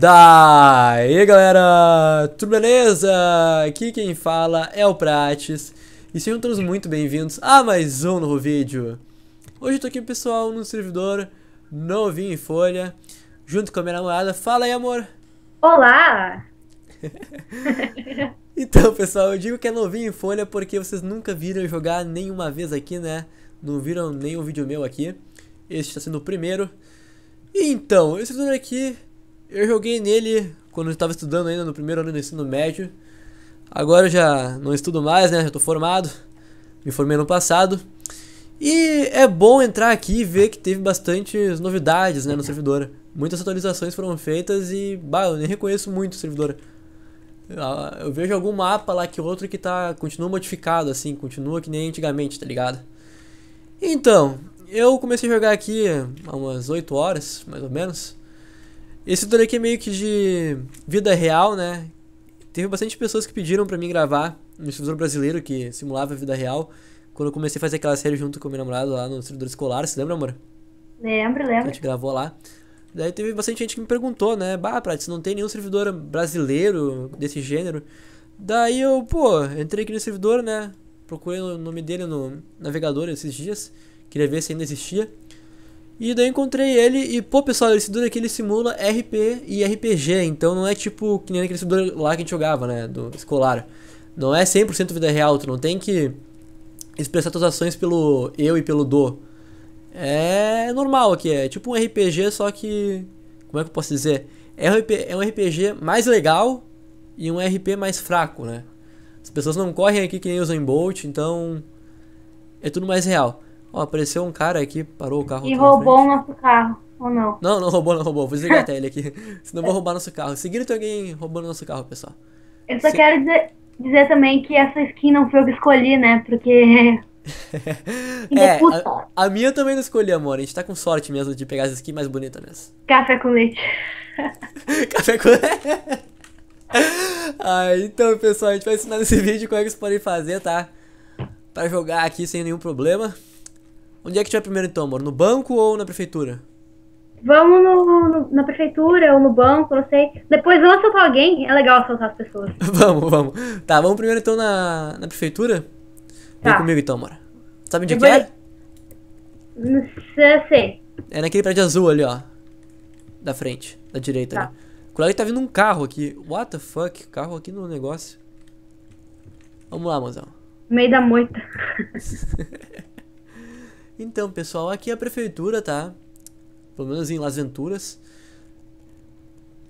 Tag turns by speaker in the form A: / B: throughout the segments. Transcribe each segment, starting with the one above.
A: Daí galera, tudo beleza? Aqui quem fala é o Prates e sejam todos muito bem-vindos a mais um novo vídeo. Hoje eu tô aqui pessoal no servidor novinho em folha, junto com a minha namorada. Fala aí amor!
B: Olá!
A: então pessoal, eu digo que é novinho em folha porque vocês nunca viram jogar nenhuma vez aqui, né? Não viram nenhum vídeo meu aqui. Este está sendo o primeiro. Então, esse servidor aqui eu joguei nele quando eu estava estudando ainda no primeiro ano do ensino médio. Agora eu já não estudo mais, né? Já tô formado. Me formei no passado. E é bom entrar aqui e ver que teve bastantes novidades né, no servidor. Muitas atualizações foram feitas e, bah, eu nem reconheço muito o servidor. Eu vejo algum mapa lá que outro que tá, continua modificado, assim, continua que nem antigamente, tá ligado? Então, eu comecei a jogar aqui há umas 8 horas, mais ou menos. Esse tutorial aqui é meio que de vida real, né? Teve bastante pessoas que pediram pra mim gravar no servidor brasileiro que simulava a vida real. Quando eu comecei a fazer aquela série junto com o meu namorado lá no servidor escolar, você lembra, amor?
B: Lembro, lembro.
A: A gente gravou lá. Daí teve bastante gente que me perguntou, né? Bah, Prates, não tem nenhum servidor brasileiro desse gênero. Daí eu, pô, entrei aqui no servidor, né? Procurei o nome dele no navegador esses dias. Queria ver se ainda existia. E daí encontrei ele e, pô, pessoal, esse servidor aqui ele simula RP e RPG, então não é tipo que nem aquele servidor lá que a gente jogava, né, do escolar. Não é 100% vida real, tu não tem que expressar tuas ações pelo eu e pelo do. É normal aqui, é tipo um RPG, só que. Como é que eu posso dizer? É um RPG mais legal e um RP mais fraco, né? As pessoas não correm aqui que nem usam Bolt, então. É tudo mais real. Ó, apareceu um cara aqui, parou o carro.
B: E roubou o nosso carro, ou não?
A: Não, não roubou, não roubou. Vou desligar até ele aqui. Senão vou roubar nosso carro. Seguindo tem alguém roubando nosso carro, pessoal.
B: Eu só Se... quero dizer, dizer também que essa skin não foi eu que escolhi, né? Porque.
A: é, a, a, minha também não escolhi, amor. A gente tá com sorte mesmo de pegar as skins mais bonitas mesmo.
B: Café com leite.
A: Café com leite. ah, então, pessoal, a gente vai ensinar nesse vídeo como é que vocês podem fazer, tá? Pra jogar aqui sem nenhum problema. Onde é que tiver primeiro então, amor? No banco ou na prefeitura?
B: Vamos no, no, na prefeitura ou no banco, não sei. Depois vamos assaltar alguém. É legal assaltar as pessoas.
A: vamos, vamos. Tá, vamos primeiro então na, na prefeitura. Vem tá. comigo então, amor. Sabe onde é que é?
B: Não sei.
A: É naquele prédio azul ali, ó. Da frente, da direita tá. ali. O colega tá vindo um carro aqui. What the fuck? Carro aqui no negócio. Vamos lá, mozão.
B: Meio da moita.
A: Então, pessoal, aqui é a prefeitura, tá? Pelo menos em Las Venturas.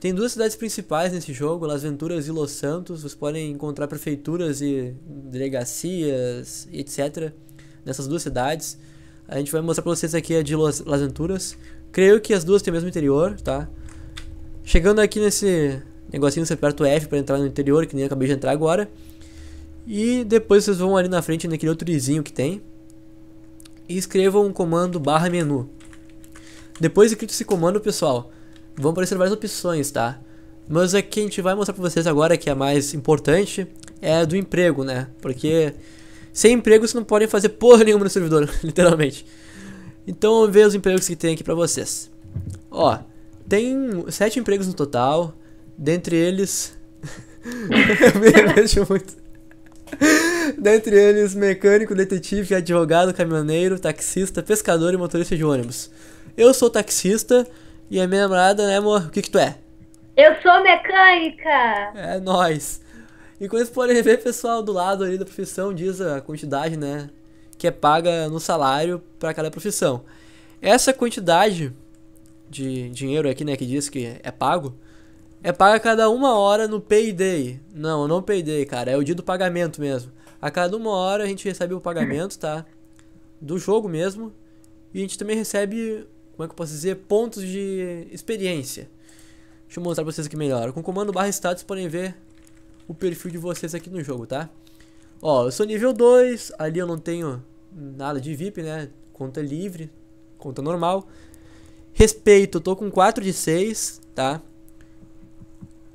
A: Tem duas cidades principais nesse jogo, Las Venturas e Los Santos. Vocês podem encontrar prefeituras e delegacias, etc. Nessas duas cidades. A gente vai mostrar pra vocês aqui a de Las Venturas. Creio que as duas têm o mesmo interior, tá? Chegando aqui nesse negocinho, você aperta o F para entrar no interior, que nem acabei de entrar agora. E depois vocês vão ali na frente naquele outro izinho que tem e escrevam um comando barra menu. Depois de escrito esse comando, pessoal, vão aparecer várias opções, tá? Mas a que a gente vai mostrar pra vocês agora, que é a mais importante, é a do emprego, né? Porque sem emprego vocês não podem fazer porra nenhuma no servidor, literalmente. Então vamos ver os empregos que tem aqui pra vocês. Ó, tem sete empregos no total, dentre eles... Eu me muito. Dentre eles, mecânico, detetive, advogado, caminhoneiro, taxista, pescador e motorista de ônibus. Eu sou taxista e a minha namorada, né, amor? O que que tu é?
B: Eu sou mecânica!
A: É, nós. E quando vocês podem ver, pessoal, do lado ali da profissão diz a quantidade, né, que é paga no salário para cada profissão. Essa quantidade de dinheiro aqui, né, que diz que é pago, é paga cada uma hora no payday. Não, não payday, cara, é o dia do pagamento mesmo. A cada uma hora a gente recebe o pagamento, tá? Do jogo mesmo. E a gente também recebe, como é que eu posso dizer, pontos de experiência. Deixa eu mostrar pra vocês aqui melhor. Com o comando barra status podem ver o perfil de vocês aqui no jogo, tá? Ó, eu sou nível 2, ali eu não tenho nada de VIP, né? Conta livre, conta normal. Respeito, eu tô com 4 de 6, tá?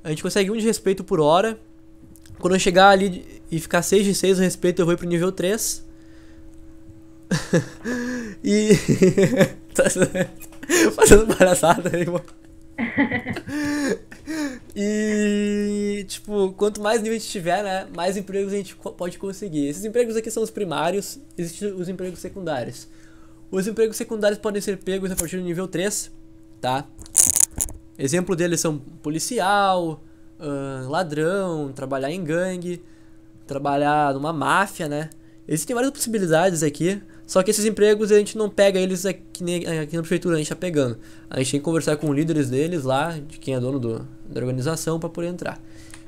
A: A gente consegue 1 de respeito por hora. Quando eu chegar ali e ficar 6 de 6 o respeito, eu vou pro nível 3. e. tá fazendo palhaçada aí, mano. E, tipo, quanto mais nível a gente tiver, né, mais empregos a gente pode conseguir. Esses empregos aqui são os primários, existem os empregos secundários. Os empregos secundários podem ser pegos a partir do nível 3, tá? Exemplo deles são policial, ahn, ladrão, trabalhar em gangue, trabalhar numa máfia, né? Existem várias possibilidades aqui, só que esses empregos a gente não pega eles aqui, aqui na prefeitura, a gente tá pegando. A gente tem que conversar com líderes deles lá, de quem é dono do, da organização, pra poder entrar.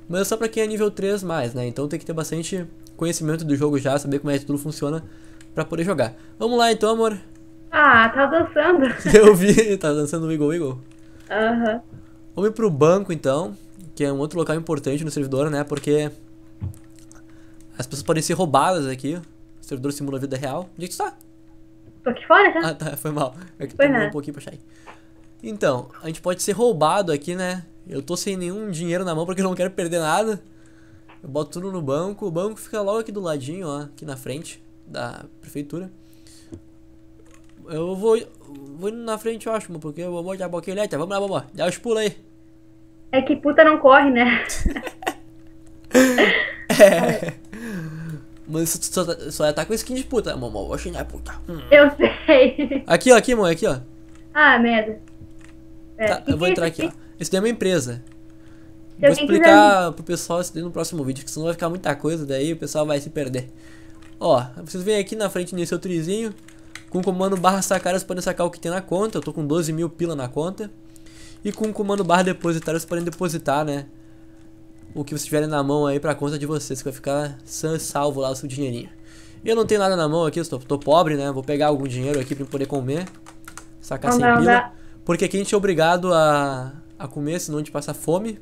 A: Mas é só pra quem é nível 3 mais, né? Então tem que ter bastante conhecimento do jogo já, saber como é que tudo funciona pra poder jogar. Vamos lá então, amor.
B: Ah, tá dançando.
A: Eu vi, tá dançando Wiggle Wiggle.
B: Aham.
A: Vamos ir pro banco então, que é um outro local importante no servidor, né? Porque as pessoas podem ser roubadas aqui. O servidor simula a vida real. Onde é que tu tá?
B: Tô aqui fora, tá?
A: Ah, tá, foi mal. É que demorou um pouquinho pra sair. Então, a gente pode ser roubado aqui, né? Eu tô sem nenhum dinheiro na mão porque eu não quero perder nada. Eu boto tudo no banco. O banco fica logo aqui do ladinho, ó, aqui na frente da prefeitura. Eu vou, vou indo na frente, eu acho, porque eu vou botar a boquinha elétrica. Vamos lá, vamos lá. Dá os pulos aí.
B: É que puta não corre, né?
A: É. Mas só, só, só tá com skin de puta, mamão. Vou xingar puta. Hum.
B: Eu sei.
A: Aqui, ó, aqui, mãe, aqui, ó.
B: Ah, merda. É,
A: Tá, eu vou
B: é
A: entrar aqui, ó. Isso daí é uma empresa.
B: Se
A: Vou explicar pro pessoal isso daí no próximo vídeo, que senão vai ficar muita coisa, daí o pessoal vai se perder. Ó, vocês vêm aqui na frente nesse outro trizinho, com o comando barra sacar, vocês podem sacar o que tem na conta, eu tô com 12 mil pila na conta. E com o comando barra depositar, vocês podem depositar, né, o que vocês tiverem na mão aí pra conta de vocês, que vai ficar salvo lá o seu dinheirinho. Eu não tenho nada na mão aqui, eu tô, tô pobre, né, vou pegar algum dinheiro aqui pra poder comer, sacar
B: Não
A: sem
B: não
A: pila. Porque aqui a gente é obrigado a, a comer, senão a gente passa fome.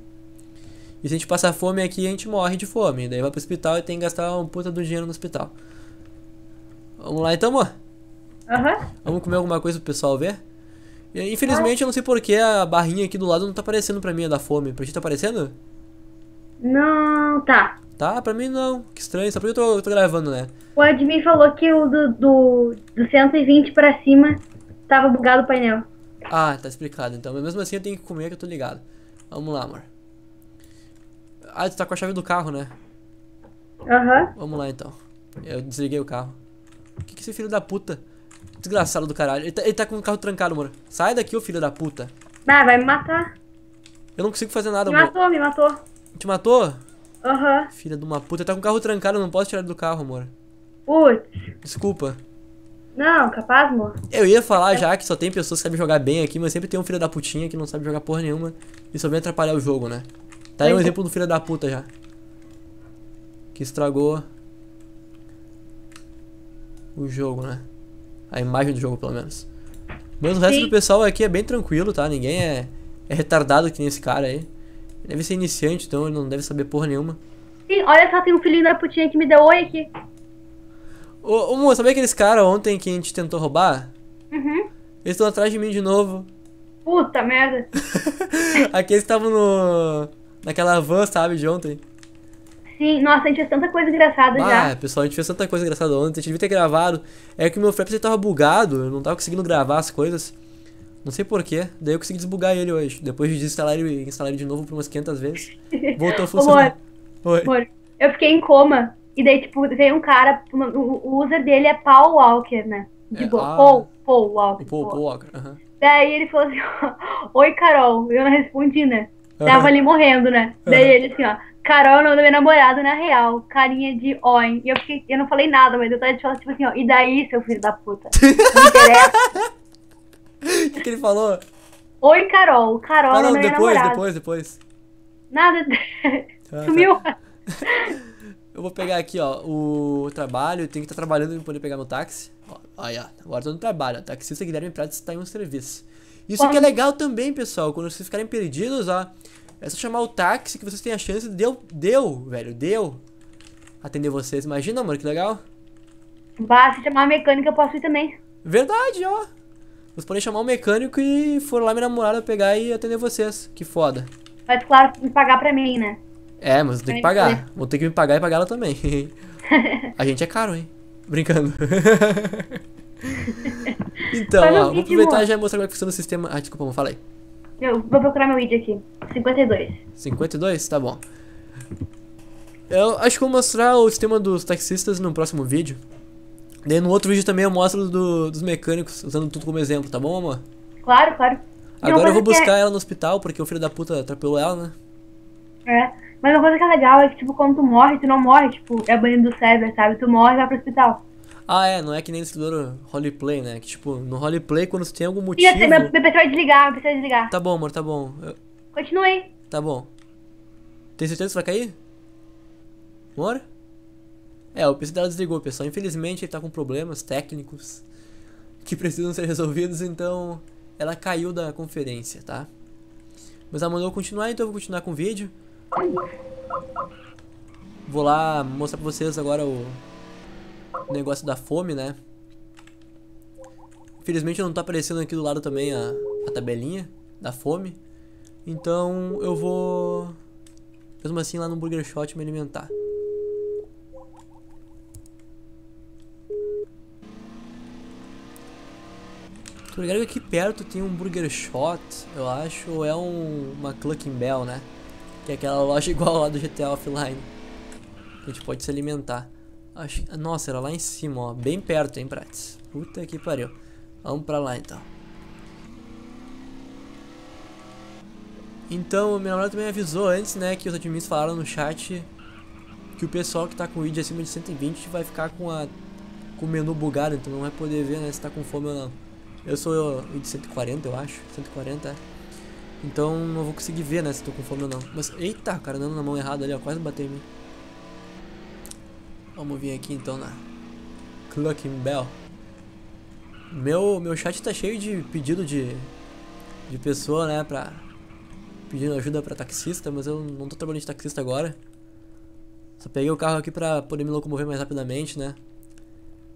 A: E se a gente passar fome aqui, a gente morre de fome. Daí vai pro hospital e tem que gastar um puta do dinheiro no hospital. Vamos lá então, amor.
B: Aham.
A: Vamos comer alguma coisa pro pessoal ver. Infelizmente, eu não sei porque a barrinha aqui do lado não tá aparecendo pra mim a da fome. Pra ti tá aparecendo?
B: Não, tá.
A: Tá, pra mim não. Que estranho, só porque eu tô, eu tô gravando, né?
B: O admin falou que o do, do, do 120 pra cima tava bugado o painel.
A: Ah, tá explicado então. Mas mesmo assim eu tenho que comer que eu tô ligado. Vamos lá, amor. Ah, tu tá com a chave do carro, né?
B: Aham.
A: Vamos lá então. Eu desliguei o carro. O que, que esse filho da puta? Desgraçado do caralho. Ele tá, ele tá com o carro trancado, amor. Sai daqui, ô filho da puta.
B: Ah, vai me matar.
A: Eu não consigo fazer nada,
B: Me
A: amor.
B: matou, me matou.
A: Te matou?
B: Aham.
A: Filha de uma puta. Ele tá com o carro trancado, eu não posso tirar ele do carro, amor.
B: Putz.
A: Desculpa.
B: Não, capaz, amor.
A: Eu ia falar já que só tem pessoas que sabem jogar bem aqui, mas sempre tem um filho da putinha que não sabe jogar porra nenhuma e só vem atrapalhar o jogo, né? Tá aí um
B: Mas-
A: exemplo do filho da puta já. Que estragou o jogo, né? A imagem do jogo, pelo menos. Mas o resto
B: Sim.
A: do pessoal aqui é bem tranquilo, tá? Ninguém é, é retardado que nem esse cara aí. Ele deve ser iniciante, então ele não deve saber porra nenhuma.
B: Sim, olha só, tem um filhinho da putinha que me deu oi aqui.
A: Ô, ô moço, sabe aqueles caras ontem que a gente tentou roubar?
B: Uhum.
A: Eles estão atrás de mim de novo.
B: Puta merda.
A: Aqueles estavam no. naquela van, sabe, de ontem.
B: Sim, nossa, a gente fez tanta coisa engraçada
A: Ah,
B: já.
A: pessoal, a gente fez tanta coisa engraçada ontem, a gente devia ter gravado. É que o meu Fraps tava bugado, eu não tava conseguindo gravar as coisas. Não sei porquê. Daí eu consegui desbugar ele hoje. Depois de desinstalar ele instalar ele de novo por umas 500 vezes. Voltou a funcionar. Oi.
B: Amor, eu fiquei em coma. E daí, tipo, veio um cara, o, user dele é Paul Walker, né? De
A: É,
B: boa.
A: ah.
B: Paul, Paul Walker.
A: Paul,
B: Paul.
A: Walker. aham.
B: Daí ele falou assim, ó, Oi, Carol. Eu não respondi, né? Tava ali morrendo, né? Daí
A: Aham.
B: ele assim, ó, Carol é o nome do meu namorado, na real. Carinha de oi. E eu fiquei, eu não falei nada, mas eu tava de falar, tipo assim, ó, e daí, seu filho da puta? Não interessa.
A: O que, que ele falou?
B: Oi, Carol. Carol
A: Ah,
B: é o
A: não,
B: do meu
A: depois,
B: namorado.
A: depois, depois.
B: Nada.
A: tá.
B: Sumiu.
A: Eu vou pegar aqui, ó, o trabalho. Eu tenho que estar trabalhando pra poder pegar meu táxi. Aí, ó. Agora tô no trabalho. ó. Taxista Guilherme Prado está em um serviço. Isso que é legal também, pessoal. Quando vocês ficarem perdidos, ó. É só chamar o táxi que vocês têm a chance. Deu, deu, velho, deu. Atender vocês. Imagina, amor, que legal.
B: Bah, se chamar uma mecânica, eu posso ir também.
A: Verdade, ó. Vocês podem chamar um mecânico e for lá minha namorada pegar e atender vocês. Que foda.
B: Mas, claro, me pagar pra mim, né?
A: É, mas eu tenho que pagar. Vou ter que me pagar e pagar ela também. A gente é caro, hein? Brincando. então, ó, vou aproveitar e já mostrar como é que funciona o sistema. Ah, desculpa, não falei.
B: Eu vou procurar meu ID aqui. 52.
A: 52? Tá bom. Eu acho que vou mostrar o sistema dos taxistas no próximo vídeo. Daí no outro vídeo também eu mostro do, dos mecânicos, usando tudo como exemplo, tá bom, amor?
B: Claro, claro.
A: Agora eu vou
B: que
A: buscar ela no hospital, porque o filho da puta atropelou ela, né?
B: É, é. Mas uma coisa que é legal é que, tipo, quando tu morre, tu não morre, tipo, é banido do server, sabe? Tu morre e vai pro hospital.
A: Ah, é, não é que nem esse do roleplay, né? Que tipo, no roleplay, quando você tem algum motivo.
B: assim, meu, meu PC vai desligar, meu PC vai desligar.
A: Tá bom, amor, tá bom. Eu-
B: Continue.
A: Tá bom. Tem certeza que vai cair? Amor? É, o PC dela desligou, pessoal. Infelizmente ele tá com problemas técnicos que precisam ser resolvidos, então ela caiu da conferência, tá? Mas ela mandou continuar, então eu vou continuar com o vídeo. Vou lá mostrar pra vocês agora o negócio da fome, né? Infelizmente não tá aparecendo aqui do lado também a, a tabelinha da fome. Então eu vou mesmo assim lá no Burger Shot me alimentar. Tô ligado que aqui perto tem um Burger Shot, eu acho, ou é um, uma Clucking Bell, né? Que é aquela loja igual lá do GTA Offline. A gente pode se alimentar. Acho, nossa, era lá em cima, ó. Bem perto, hein, Prates? Puta que pariu. Vamos pra lá então. Então, minha namorada também avisou antes, né, que os admins falaram no chat que o pessoal que tá com o ID acima de 120 vai ficar com a com o menu bugado, então não vai poder ver, né, se tá com fome ou não. Eu sou o ID 140, eu acho, 140, é. Então não vou conseguir ver, né, se tô com fome ou não. Mas, eita, cara, andando na mão errada ali, ó, quase bateu em mim. Vamos vir aqui então na Clucking Bell. Meu, meu chat tá cheio de pedido de, de pessoa, né, pra pedindo ajuda pra taxista, mas eu não tô trabalhando de taxista agora. Só peguei o carro aqui pra poder me locomover mais rapidamente, né?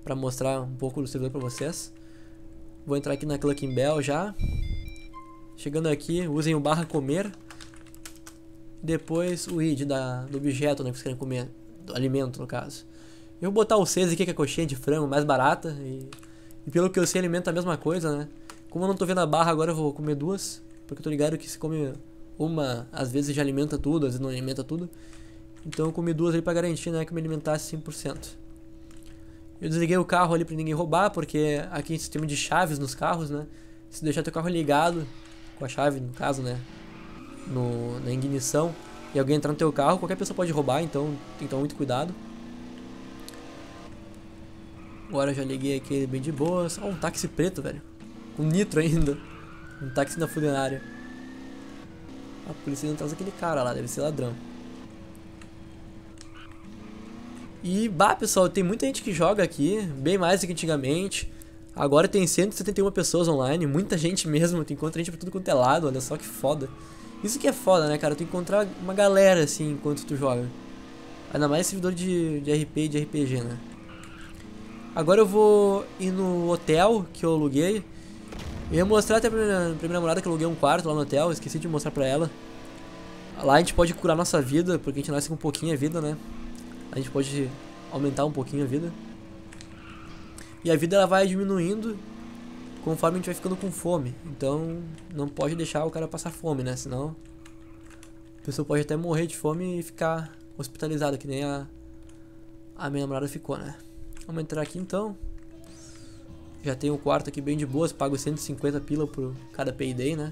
A: Pra mostrar um pouco do servidor pra vocês. Vou entrar aqui na Clucking Bell já. Chegando aqui, usem o barra comer. Depois o id da, do objeto, né, que vocês querem comer. Do alimento, no caso. Eu vou botar o 6 aqui, que é coxinha de frango mais barata. E, e pelo que eu sei, alimenta a mesma coisa, né? Como eu não tô vendo a barra agora, eu vou comer duas. Porque eu tô ligado que se come uma, às vezes já alimenta tudo, às vezes não alimenta tudo. Então eu comi duas ali pra garantir, né, que eu me alimentasse 100%. Eu desliguei o carro ali pra ninguém roubar, porque aqui tem sistema de chaves nos carros, né? Se deixar teu carro ligado, com a chave, no caso, né? No, na ignição, e alguém entrar no teu carro, qualquer pessoa pode roubar, então tem que tomar muito cuidado. Agora já liguei aqui bem de boas. Ó, um táxi preto, velho. Com nitro ainda. Um táxi na funerária. A polícia não traz aquele cara lá, deve ser ladrão. E, bah, pessoal, tem muita gente que joga aqui, bem mais do que antigamente. Agora tem 171 pessoas online, muita gente mesmo, tu encontra gente pra tudo quanto é lado, olha só que foda. Isso que é foda, né, cara? Tu encontrar uma galera assim enquanto tu joga. Ainda mais servidor de, de RP e de RPG, né? Agora eu vou ir no hotel que eu aluguei. Eu ia mostrar até pra minha, pra minha namorada que eu aluguei um quarto lá no hotel, esqueci de mostrar pra ela. Lá a gente pode curar nossa vida, porque a gente nasce com um pouquinho a vida, né? A gente pode aumentar um pouquinho a vida. E a vida ela vai diminuindo conforme a gente vai ficando com fome. Então não pode deixar o cara passar fome, né? Senão a pessoa pode até morrer de fome e ficar hospitalizada, que nem a, a minha namorada ficou, né? Vamos entrar aqui então. Já tem o quarto aqui bem de boas, pago 150 pila por cada payday, né?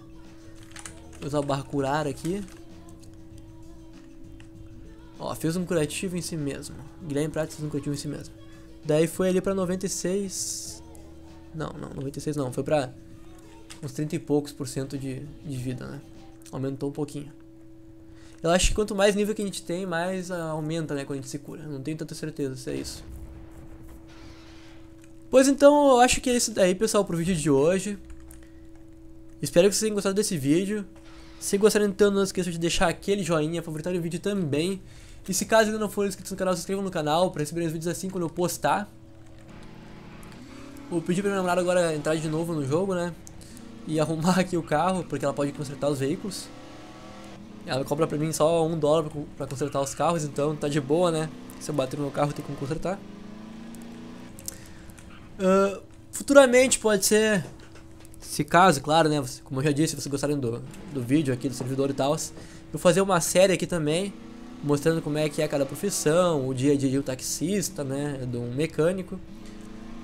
A: Vou usar o barra curar aqui. Ó, fez um curativo em si mesmo. Guilherme Prates fez um curativo em si mesmo. Daí foi ali pra 96. Não, não, 96 não. Foi pra uns 30 e poucos por cento de, de vida, né? Aumentou um pouquinho. Eu acho que quanto mais nível que a gente tem, mais ah, aumenta, né? Quando a gente se cura. Não tenho tanta certeza se é isso. Pois então, eu acho que é isso daí, pessoal, pro vídeo de hoje. Espero que vocês tenham gostado desse vídeo. Se gostaram, então, não esqueçam de deixar aquele joinha, favoritar o vídeo também. E se caso ainda não for inscrito no canal, se inscrevam no canal para receber os vídeos assim quando eu postar. Vou pedir pra minha namorada agora entrar de novo no jogo, né? E arrumar aqui o carro, porque ela pode consertar os veículos. Ela cobra pra mim só um dólar pra consertar os carros, então tá de boa, né? Se eu bater no meu carro, tem como consertar. Uh, futuramente pode ser Se caso, claro, né, como eu já disse, se vocês gostarem do, do vídeo aqui, do servidor e tal, eu vou fazer uma série aqui também, mostrando como é que é cada profissão, o dia a dia de um taxista, né, de um mecânico.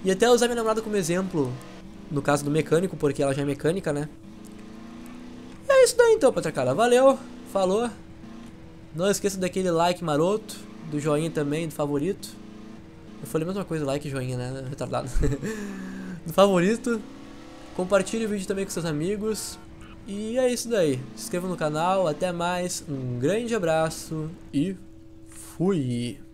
A: E até usar minha namorada como exemplo, no caso do mecânico, porque ela já é mecânica, né. É isso daí então, patracada. Valeu, falou. Não esqueça daquele like maroto, do joinha também, do favorito. Eu falei a mesma coisa, like e joinha, né? Retardado. do favorito. Compartilhe o vídeo também com seus amigos. E é isso daí. Se inscreva no canal. Até mais. Um grande abraço e fui!